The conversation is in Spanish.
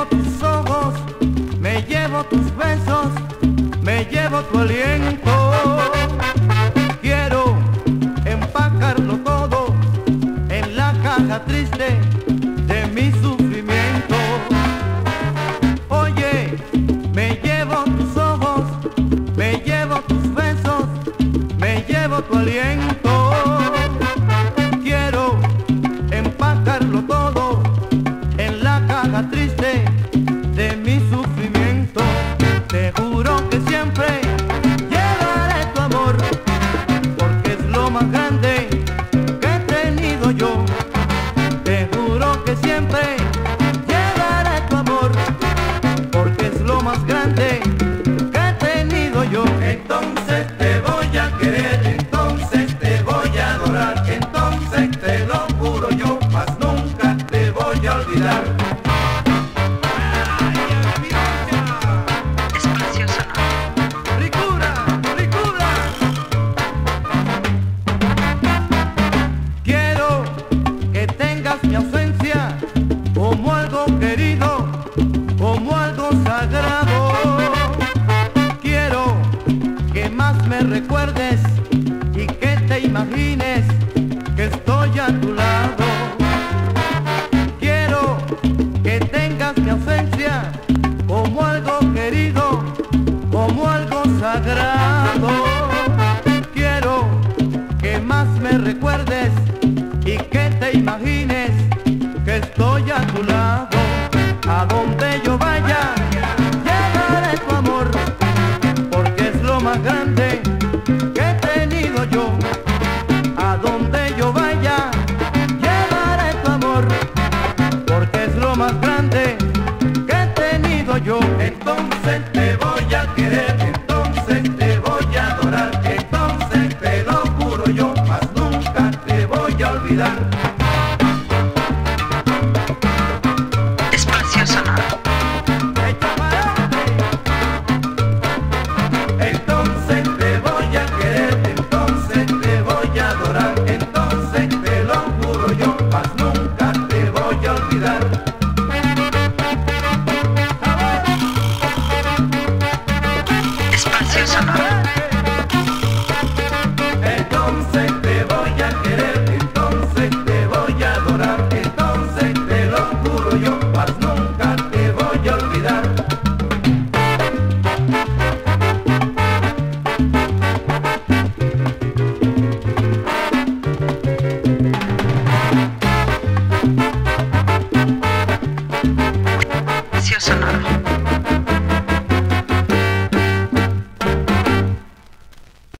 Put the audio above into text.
llevo tus ojos, me llevo tus besos, me llevo tu aliento. Quiero empacarlo todo en la caja triste de mi sufrimiento. Oye, me llevo tus ojos, me llevo tus besos, me llevo tu aliento. Grande que he tenido yo. Te juro que siempre llevaré tu amor, porque es lo más grande que he tenido yo. Entonces te voy a querer, entonces te voy a adorar, entonces te lo juro yo, más nunca te voy a olvidar. Mi ausencia como algo querido, como algo sagrado. Quiero que más me recuerdes y que te imagines que estoy a tu lado. Quiero que tengas mi ausencia como algo querido, como algo sagrado. Quiero que más me recuerdes más grande que he tenido yo. A donde yo vaya, llevaré tu amor, porque es lo más grande que he tenido yo. Entonces te voy a querer, entonces te voy a adorar, entonces te lo juro yo, más nunca te voy a olvidar. Espacio sonoro. Entonces te voy a querer, entonces te voy a adorar, entonces te lo juro yo, más nunca te voy a olvidar. Sonoro.